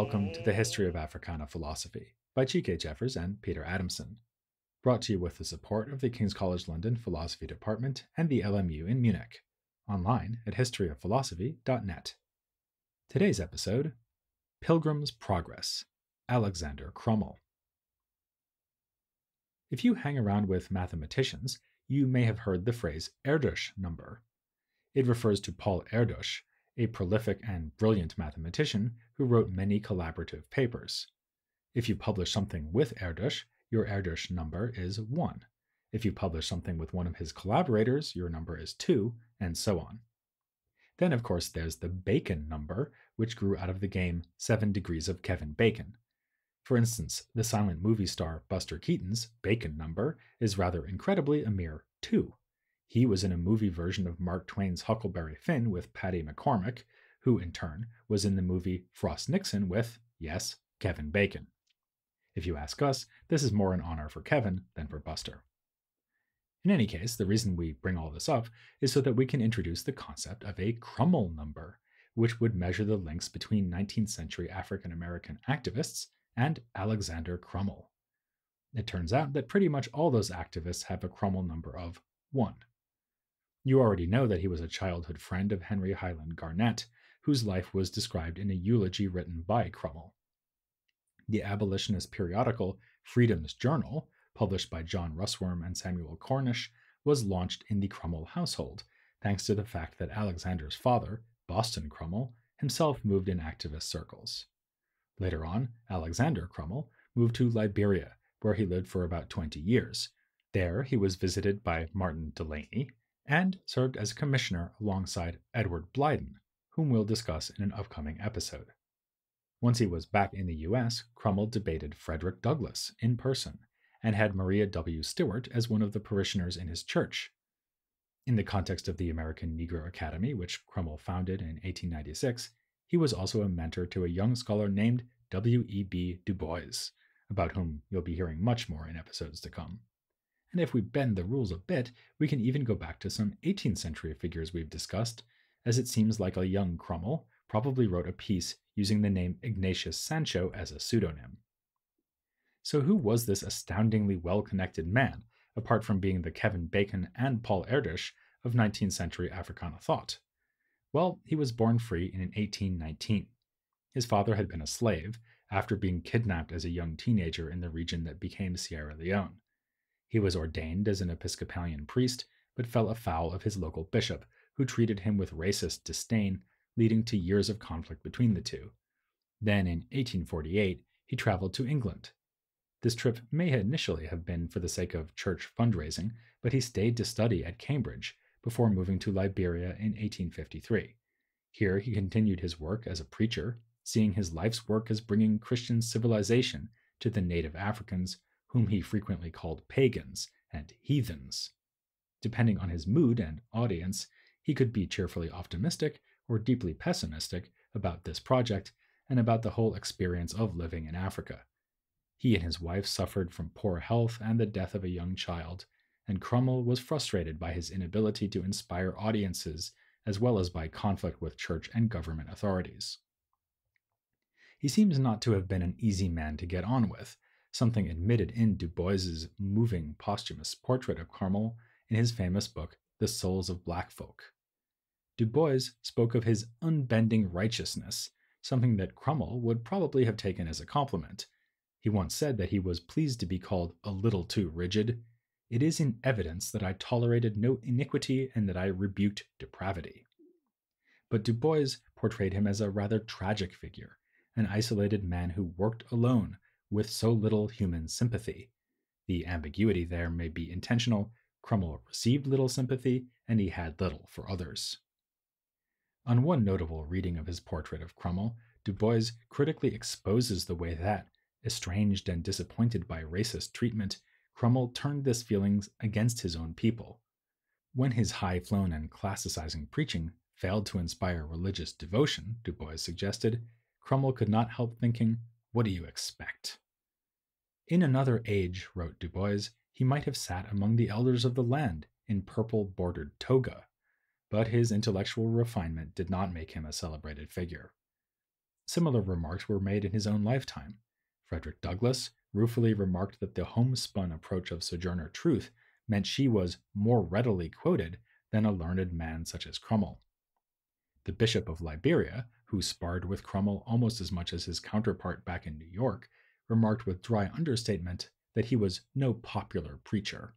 welcome to the History of Africana Philosophy by Chike Jeffers and Peter Adamson, brought to you with the support of the King's College London Philosophy Department and the LMU in Munich, online at historyofphilosophy.net. Today's episode Pilgrim's Progress, Alexander Crummell. If you hang around with mathematicians, you may have heard the phrase Erdős number. It refers to Paul Erdős, a prolific and brilliant mathematician who wrote many collaborative papers. If you publish something with Erdős, your Erdős number is 1. If you publish something with one of his collaborators, your number is 2, and so on. Then, of course, there's the Bacon number, which grew out of the game Seven Degrees of Kevin Bacon. For instance, the silent movie star Buster Keaton's Bacon number is rather incredibly a mere 2. He was in a movie version of Mark Twain's Huckleberry Finn with Patty McCormack, who in turn was in the movie Frost Nixon with, yes, Kevin Bacon. If you ask us, this is more an honor for Kevin than for Buster. In any case, the reason we bring all this up is so that we can introduce the concept of a Crummell number, which would measure the links between 19th century African American activists and Alexander Crummell. It turns out that pretty much all those activists have a Crummell number of 1. You already know that he was a childhood friend of Henry Highland Garnet, whose life was described in a eulogy written by Crummell. The abolitionist periodical Freedom's Journal, published by John Russwurm and Samuel Cornish, was launched in the Crummell household, thanks to the fact that Alexander's father, Boston Crummell, himself moved in activist circles. Later on, Alexander Crummell moved to Liberia, where he lived for about 20 years. There, he was visited by Martin Delany, and served as commissioner alongside Edward Blyden, whom we'll discuss in an upcoming episode. Once he was back in the US, Crummell debated Frederick Douglass in person and had Maria W. Stewart as one of the parishioners in his church. In the context of the American Negro Academy, which Crummell founded in 1896, he was also a mentor to a young scholar named W.E.B. Du Bois, about whom you'll be hearing much more in episodes to come. And if we bend the rules a bit, we can even go back to some 18th century figures we've discussed, as it seems like a young Crummell probably wrote a piece using the name Ignatius Sancho as a pseudonym. So, who was this astoundingly well connected man, apart from being the Kevin Bacon and Paul Erdős of 19th century Africana thought? Well, he was born free in 1819. His father had been a slave after being kidnapped as a young teenager in the region that became Sierra Leone. He was ordained as an Episcopalian priest, but fell afoul of his local bishop, who treated him with racist disdain, leading to years of conflict between the two. Then, in 1848, he traveled to England. This trip may initially have been for the sake of church fundraising, but he stayed to study at Cambridge before moving to Liberia in 1853. Here he continued his work as a preacher, seeing his life's work as bringing Christian civilization to the native Africans whom he frequently called pagans and heathens. Depending on his mood and audience, he could be cheerfully optimistic or deeply pessimistic about this project and about the whole experience of living in Africa. He and his wife suffered from poor health and the death of a young child, and Crummell was frustrated by his inability to inspire audiences as well as by conflict with church and government authorities. He seems not to have been an easy man to get on with, something admitted in Du Bois's moving posthumous portrait of Crummell in his famous book, The Souls of Black Folk. Du Bois spoke of his unbending righteousness, something that Crummell would probably have taken as a compliment. He once said that he was pleased to be called a little too rigid. It is in evidence that I tolerated no iniquity and that I rebuked depravity. But Du Bois portrayed him as a rather tragic figure, an isolated man who worked alone with so little human sympathy. The ambiguity there may be intentional. Crummell received little sympathy, and he had little for others. On one notable reading of his portrait of Crummell, Du Bois critically exposes the way that, estranged and disappointed by racist treatment, Crummell turned this feelings against his own people. When his high flown and classicizing preaching failed to inspire religious devotion, Du Bois suggested, Crummell could not help thinking, what do you expect? In another age, wrote Du Bois, he might have sat among the elders of the land in purple bordered toga, but his intellectual refinement did not make him a celebrated figure. Similar remarks were made in his own lifetime. Frederick Douglass ruefully remarked that the homespun approach of Sojourner Truth meant she was more readily quoted than a learned man such as Crummell. The Bishop of Liberia, who sparred with Crummell almost as much as his counterpart back in New York, remarked with dry understatement that he was no popular preacher.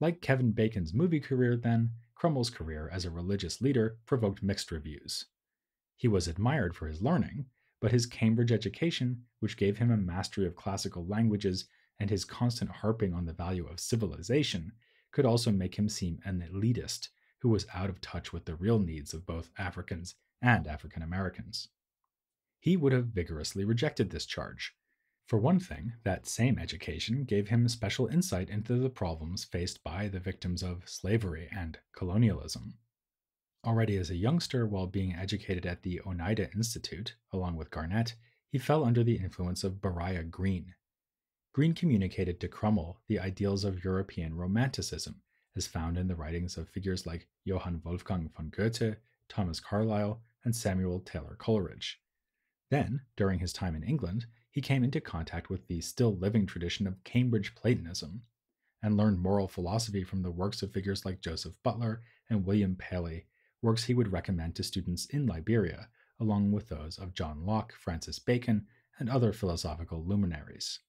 Like Kevin Bacon's movie career, then, Crummell's career as a religious leader provoked mixed reviews. He was admired for his learning, but his Cambridge education, which gave him a mastery of classical languages and his constant harping on the value of civilization, could also make him seem an elitist who was out of touch with the real needs of both Africans and African Americans. He would have vigorously rejected this charge. For one thing, that same education gave him special insight into the problems faced by the victims of slavery and colonialism. Already as a youngster, while being educated at the Oneida Institute, along with Garnet, he fell under the influence of Beriah Green. Green communicated to Crummell the ideals of European Romanticism, as found in the writings of figures like Johann Wolfgang von Goethe, Thomas Carlyle, and Samuel Taylor Coleridge. Then, during his time in England, he came into contact with the still living tradition of Cambridge Platonism and learned moral philosophy from the works of figures like Joseph Butler and William Paley works he would recommend to students in Liberia, along with those of John Locke, Francis Bacon, and other philosophical luminaries.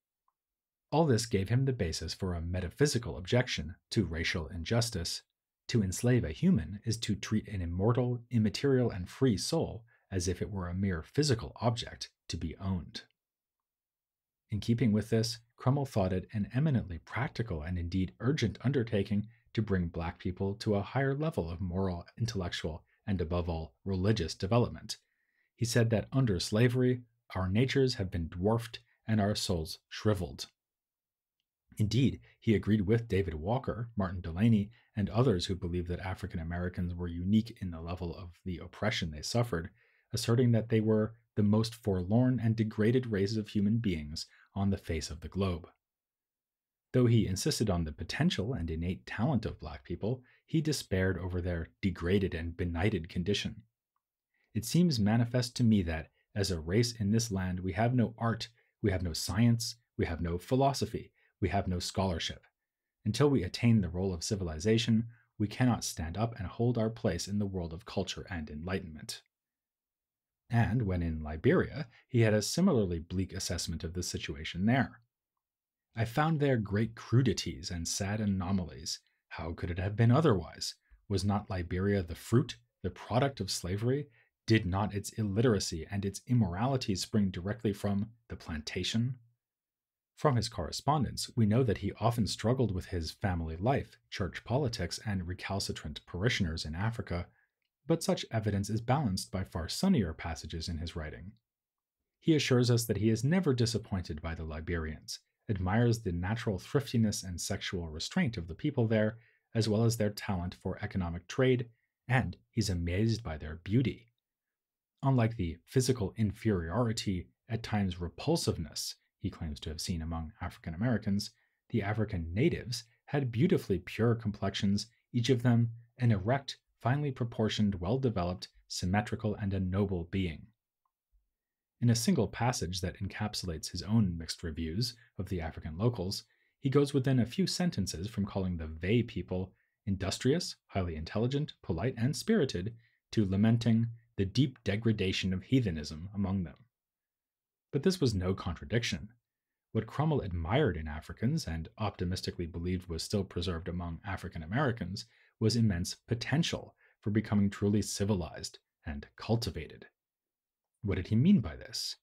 All this gave him the basis for a metaphysical objection to racial injustice. To enslave a human is to treat an immortal, immaterial, and free soul as if it were a mere physical object to be owned. In keeping with this, Crummell thought it an eminently practical and indeed urgent undertaking to bring black people to a higher level of moral, intellectual, and above all, religious development. He said that under slavery, our natures have been dwarfed and our souls shriveled. Indeed, he agreed with David Walker, Martin Delany, and others who believed that African Americans were unique in the level of the oppression they suffered, asserting that they were the most forlorn and degraded races of human beings on the face of the globe. Though he insisted on the potential and innate talent of black people, he despaired over their degraded and benighted condition. It seems manifest to me that, as a race in this land, we have no art, we have no science, we have no philosophy, we have no scholarship. Until we attain the role of civilization, we cannot stand up and hold our place in the world of culture and enlightenment. And when in Liberia, he had a similarly bleak assessment of the situation there. I found there great crudities and sad anomalies. How could it have been otherwise? Was not Liberia the fruit, the product of slavery? Did not its illiteracy and its immorality spring directly from the plantation? From his correspondence, we know that he often struggled with his family life, church politics, and recalcitrant parishioners in Africa, but such evidence is balanced by far sunnier passages in his writing. He assures us that he is never disappointed by the Liberians admires the natural thriftiness and sexual restraint of the people there, as well as their talent for economic trade, and he's amazed by their beauty. Unlike the physical inferiority, at times repulsiveness, he claims to have seen among African Americans, the African natives had beautifully pure complexions, each of them an erect, finely proportioned, well developed, symmetrical, and a noble being. In a single passage that encapsulates his own mixed reviews of the African locals, he goes within a few sentences from calling the Vey people industrious, highly intelligent, polite, and spirited, to lamenting the deep degradation of heathenism among them. But this was no contradiction. What Crummell admired in Africans and optimistically believed was still preserved among African Americans was immense potential for becoming truly civilized and cultivated. What did he mean by this?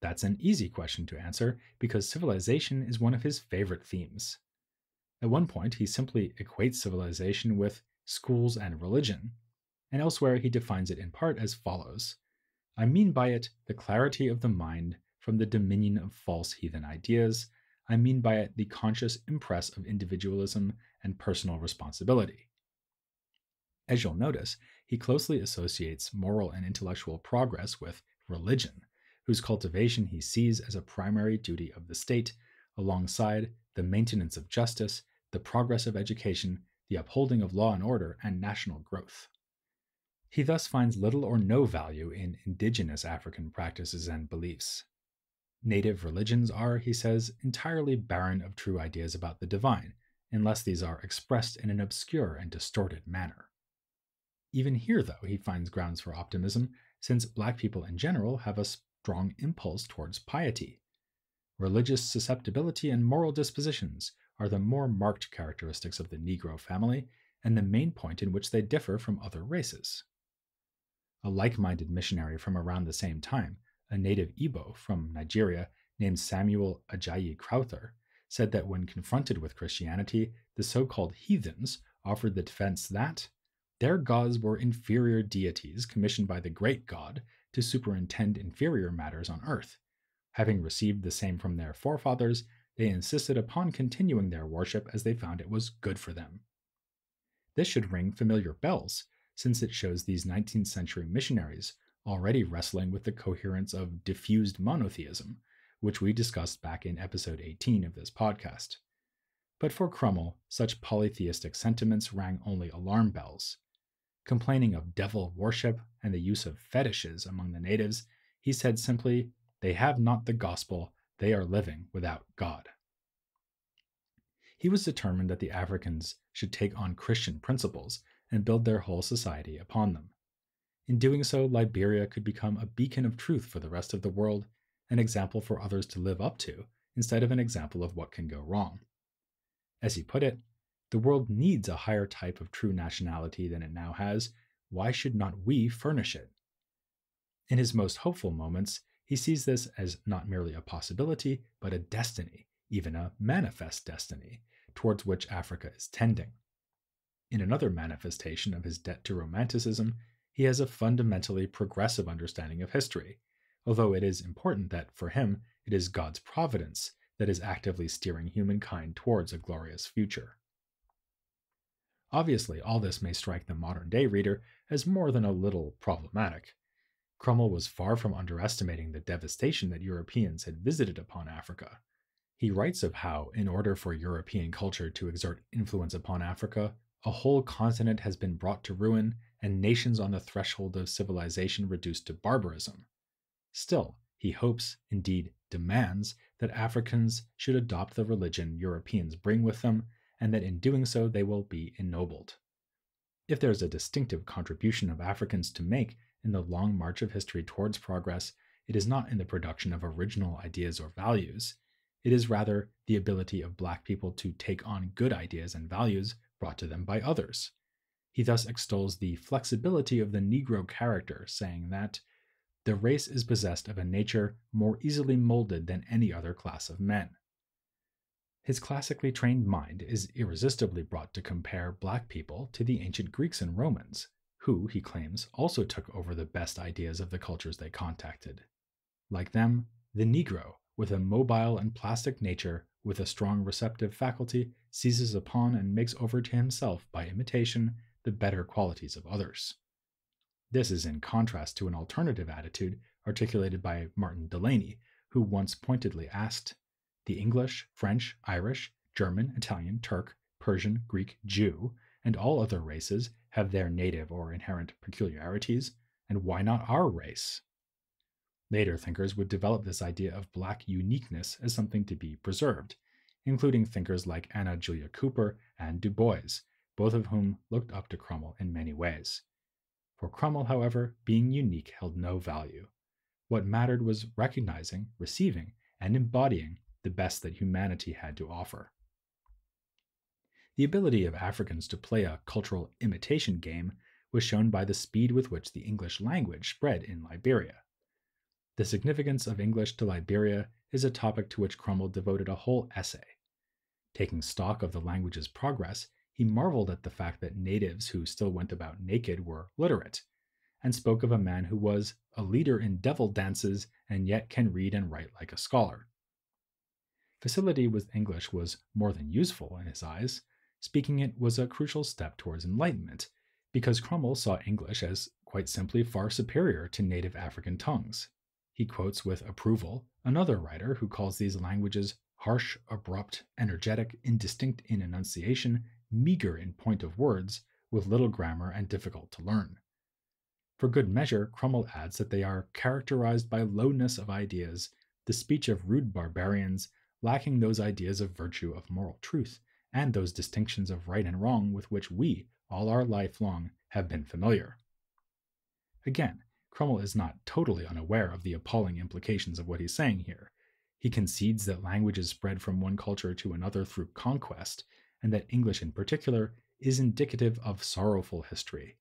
That's an easy question to answer because civilization is one of his favorite themes. At one point, he simply equates civilization with schools and religion, and elsewhere he defines it in part as follows I mean by it the clarity of the mind from the dominion of false heathen ideas. I mean by it the conscious impress of individualism and personal responsibility. As you'll notice, he closely associates moral and intellectual progress with religion, whose cultivation he sees as a primary duty of the state, alongside the maintenance of justice, the progress of education, the upholding of law and order, and national growth. He thus finds little or no value in indigenous African practices and beliefs. Native religions are, he says, entirely barren of true ideas about the divine, unless these are expressed in an obscure and distorted manner. Even here, though, he finds grounds for optimism, since black people in general have a strong impulse towards piety. Religious susceptibility and moral dispositions are the more marked characteristics of the Negro family and the main point in which they differ from other races. A like minded missionary from around the same time, a native Igbo from Nigeria named Samuel Ajayi Crowther, said that when confronted with Christianity, the so called heathens offered the defense that their gods were inferior deities commissioned by the great God to superintend inferior matters on earth. Having received the same from their forefathers, they insisted upon continuing their worship as they found it was good for them. This should ring familiar bells, since it shows these 19th century missionaries already wrestling with the coherence of diffused monotheism, which we discussed back in episode 18 of this podcast. But for Crummell, such polytheistic sentiments rang only alarm bells. Complaining of devil worship and the use of fetishes among the natives, he said simply, They have not the gospel, they are living without God. He was determined that the Africans should take on Christian principles and build their whole society upon them. In doing so, Liberia could become a beacon of truth for the rest of the world, an example for others to live up to, instead of an example of what can go wrong. As he put it, the world needs a higher type of true nationality than it now has. Why should not we furnish it? In his most hopeful moments, he sees this as not merely a possibility, but a destiny, even a manifest destiny, towards which Africa is tending. In another manifestation of his debt to Romanticism, he has a fundamentally progressive understanding of history, although it is important that, for him, it is God's providence that is actively steering humankind towards a glorious future. Obviously, all this may strike the modern day reader as more than a little problematic. Crummell was far from underestimating the devastation that Europeans had visited upon Africa. He writes of how, in order for European culture to exert influence upon Africa, a whole continent has been brought to ruin and nations on the threshold of civilization reduced to barbarism. Still, he hopes, indeed demands, that Africans should adopt the religion Europeans bring with them, and that in doing so they will be ennobled. If there is a distinctive contribution of Africans to make in the long march of history towards progress, it is not in the production of original ideas or values. It is rather the ability of black people to take on good ideas and values brought to them by others. He thus extols the flexibility of the Negro character, saying that the race is possessed of a nature more easily molded than any other class of men. His classically trained mind is irresistibly brought to compare black people to the ancient Greeks and Romans, who, he claims, also took over the best ideas of the cultures they contacted. Like them, the Negro, with a mobile and plastic nature, with a strong receptive faculty, seizes upon and makes over to himself by imitation the better qualities of others. This is in contrast to an alternative attitude articulated by Martin Delany, who once pointedly asked The English, French, Irish, German, Italian, Turk, Persian, Greek, Jew, and all other races have their native or inherent peculiarities, and why not our race? Later thinkers would develop this idea of black uniqueness as something to be preserved, including thinkers like Anna Julia Cooper and Du Bois, both of whom looked up to Crummell in many ways. For Crummell, however, being unique held no value. What mattered was recognizing, receiving, and embodying the best that humanity had to offer. The ability of Africans to play a cultural imitation game was shown by the speed with which the English language spread in Liberia. The significance of English to Liberia is a topic to which Crummell devoted a whole essay. Taking stock of the language's progress, he marveled at the fact that natives who still went about naked were literate, and spoke of a man who was a leader in devil dances and yet can read and write like a scholar. Facility with English was more than useful in his eyes. Speaking it was a crucial step towards enlightenment, because Crummell saw English as quite simply far superior to native African tongues. He quotes with approval another writer who calls these languages harsh, abrupt, energetic, indistinct in enunciation, meager in point of words, with little grammar, and difficult to learn. For good measure, Crummell adds that they are characterized by lowness of ideas, the speech of rude barbarians, lacking those ideas of virtue of moral truth, and those distinctions of right and wrong with which we, all our life long, have been familiar. Again, Crummell is not totally unaware of the appalling implications of what he's saying here. He concedes that languages spread from one culture to another through conquest, and that English in particular is indicative of sorrowful history.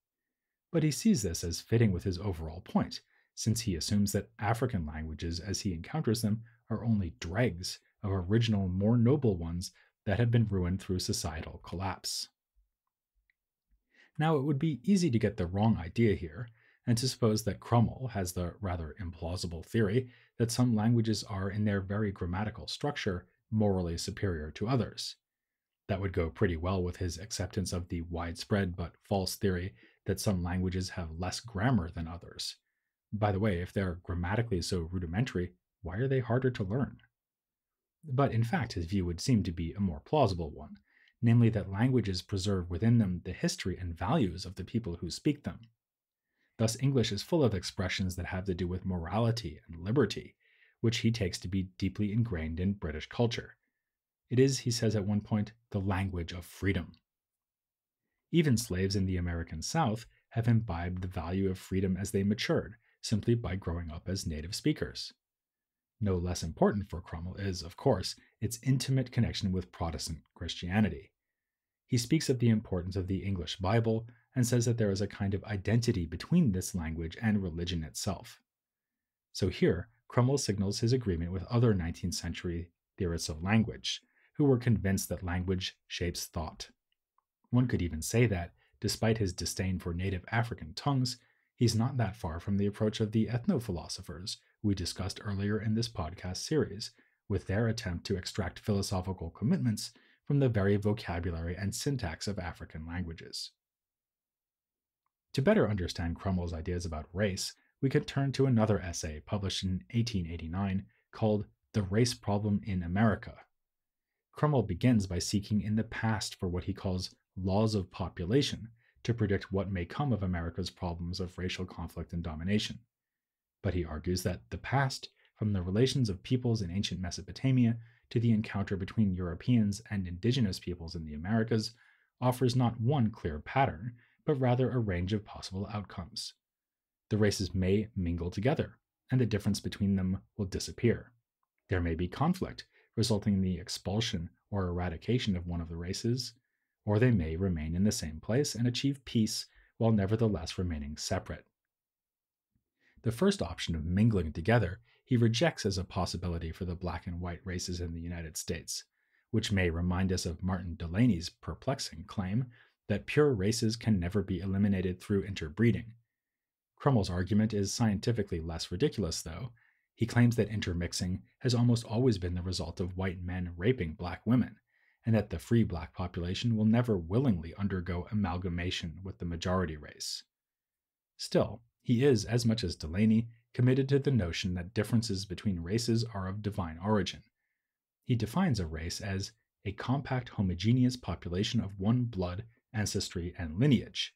But he sees this as fitting with his overall point, since he assumes that African languages, as he encounters them, are only dregs of original, more noble ones that have been ruined through societal collapse. Now, it would be easy to get the wrong idea here, and to suppose that Crummell has the rather implausible theory that some languages are, in their very grammatical structure, morally superior to others. That would go pretty well with his acceptance of the widespread but false theory that some languages have less grammar than others. By the way, if they're grammatically so rudimentary, why are they harder to learn? But in fact, his view would seem to be a more plausible one, namely that languages preserve within them the history and values of the people who speak them. Thus, English is full of expressions that have to do with morality and liberty, which he takes to be deeply ingrained in British culture. It is, he says at one point, the language of freedom. Even slaves in the American South have imbibed the value of freedom as they matured, simply by growing up as native speakers. No less important for Crummell is, of course, its intimate connection with Protestant Christianity. He speaks of the importance of the English Bible and says that there is a kind of identity between this language and religion itself. So here, Crummell signals his agreement with other 19th century theorists of language, who were convinced that language shapes thought. One could even say that, despite his disdain for native African tongues, he's not that far from the approach of the ethnophilosophers we discussed earlier in this podcast series, with their attempt to extract philosophical commitments from the very vocabulary and syntax of African languages. To better understand Crummell's ideas about race, we could turn to another essay published in 1889 called The Race Problem in America. Crummell begins by seeking in the past for what he calls laws of population to predict what may come of America's problems of racial conflict and domination. But he argues that the past, from the relations of peoples in ancient Mesopotamia to the encounter between Europeans and indigenous peoples in the Americas, offers not one clear pattern, but rather a range of possible outcomes. The races may mingle together, and the difference between them will disappear. There may be conflict, resulting in the expulsion or eradication of one of the races, or they may remain in the same place and achieve peace while nevertheless remaining separate. The first option of mingling together he rejects as a possibility for the black and white races in the United States, which may remind us of Martin Delany's perplexing claim that pure races can never be eliminated through interbreeding. Crummell's argument is scientifically less ridiculous, though. He claims that intermixing has almost always been the result of white men raping black women, and that the free black population will never willingly undergo amalgamation with the majority race. Still, he is, as much as Delany, committed to the notion that differences between races are of divine origin. He defines a race as a compact homogeneous population of one blood, ancestry, and lineage,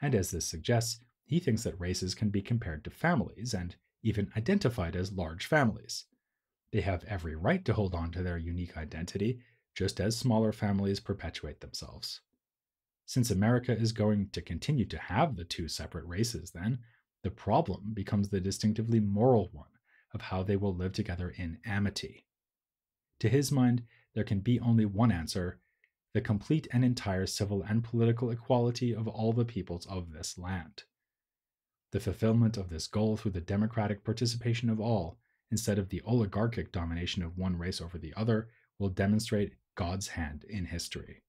and as this suggests, he thinks that races can be compared to families and even identified as large families. They have every right to hold on to their unique identity just as smaller families perpetuate themselves. Since America is going to continue to have the two separate races, then, the problem becomes the distinctively moral one of how they will live together in amity. To his mind, there can be only one answer the complete and entire civil and political equality of all the peoples of this land. The fulfillment of this goal through the democratic participation of all, instead of the oligarchic domination of one race over the other, will demonstrate God's hand in history.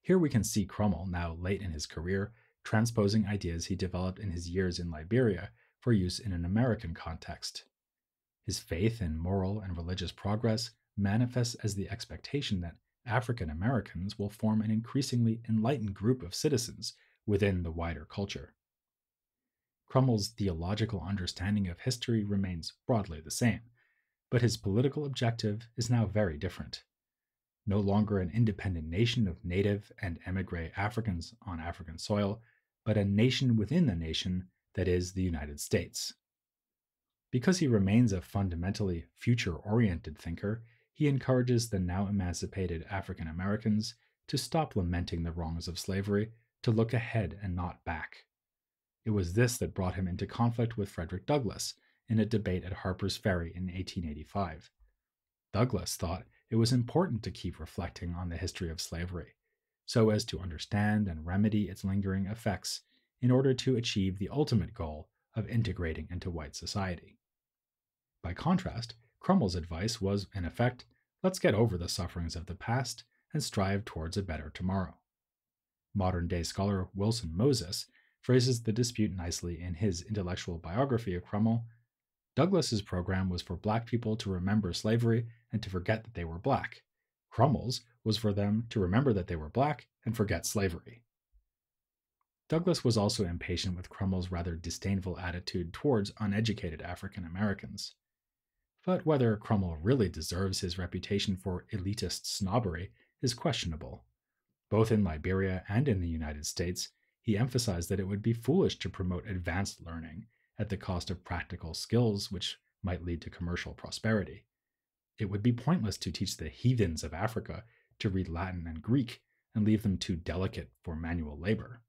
Here we can see Crummell, now late in his career, transposing ideas he developed in his years in Liberia for use in an American context. His faith in moral and religious progress manifests as the expectation that African Americans will form an increasingly enlightened group of citizens within the wider culture. Crummell's theological understanding of history remains broadly the same, but his political objective is now very different. No longer an independent nation of native and emigre Africans on African soil, but a nation within the nation that is the United States. Because he remains a fundamentally future oriented thinker, he encourages the now emancipated African Americans to stop lamenting the wrongs of slavery, to look ahead and not back. It was this that brought him into conflict with Frederick Douglass in a debate at Harper's Ferry in 1885. Douglass thought it was important to keep reflecting on the history of slavery, so as to understand and remedy its lingering effects in order to achieve the ultimate goal of integrating into white society. By contrast, Crummell's advice was, in effect, let's get over the sufferings of the past and strive towards a better tomorrow. Modern day scholar Wilson Moses phrases the dispute nicely in his intellectual biography of Crummell. Douglass's program was for black people to remember slavery and to forget that they were black. Crummell's was for them to remember that they were black and forget slavery. Douglass was also impatient with Crummell's rather disdainful attitude towards uneducated African Americans. But whether Crummell really deserves his reputation for elitist snobbery is questionable. Both in Liberia and in the United States, he emphasized that it would be foolish to promote advanced learning at the cost of practical skills which might lead to commercial prosperity. It would be pointless to teach the heathens of Africa to read Latin and Greek and leave them too delicate for manual labor.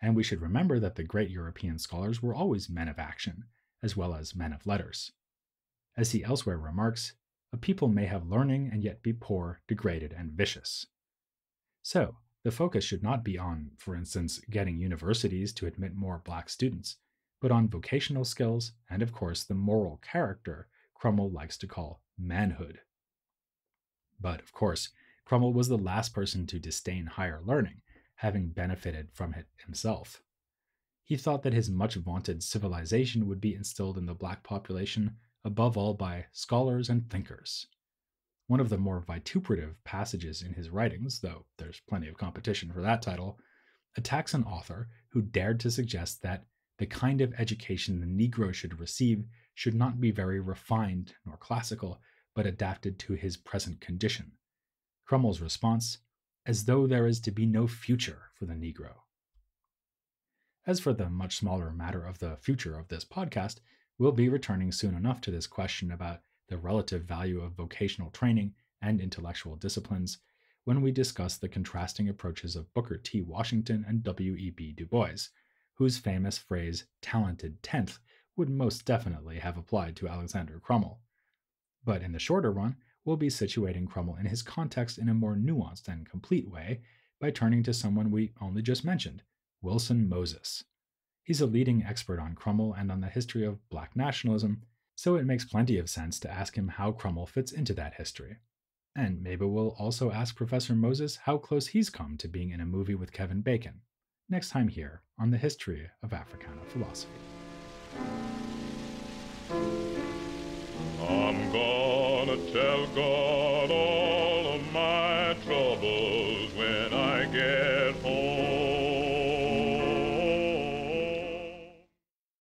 And we should remember that the great European scholars were always men of action, as well as men of letters. As he elsewhere remarks, a people may have learning and yet be poor, degraded, and vicious. So, the focus should not be on, for instance, getting universities to admit more black students, but on vocational skills and, of course, the moral character Crummell likes to call manhood. But, of course, Crummell was the last person to disdain higher learning, having benefited from it himself. He thought that his much vaunted civilization would be instilled in the black population above all by scholars and thinkers. One of the more vituperative passages in his writings, though there's plenty of competition for that title, attacks an author who dared to suggest that the kind of education the Negro should receive should not be very refined nor classical, but adapted to his present condition. Crummell's response as though there is to be no future for the Negro. As for the much smaller matter of the future of this podcast, we'll be returning soon enough to this question about the relative value of vocational training and intellectual disciplines when we discuss the contrasting approaches of Booker T. Washington and W.E.B. Du Bois, whose famous phrase, talented tenth, would most definitely have applied to Alexander Crummell. But in the shorter run, we'll be situating Crummell in his context in a more nuanced and complete way by turning to someone we only just mentioned, Wilson Moses. He's a leading expert on Crummell and on the history of black nationalism, so it makes plenty of sense to ask him how Crummell fits into that history. And maybe we'll also ask Professor Moses how close he's come to being in a movie with Kevin Bacon, next time here on the History of Africana Philosophy. I'm gonna tell God